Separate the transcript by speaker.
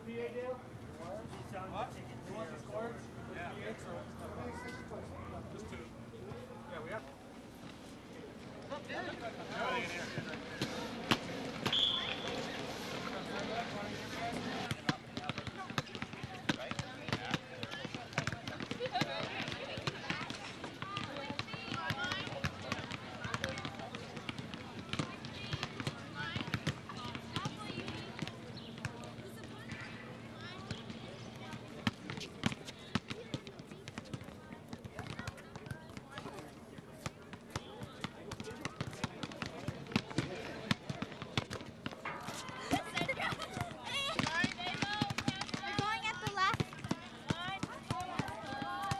Speaker 1: PA deal? What? You want the score? Yeah. Just two. Yeah, we have. Not big.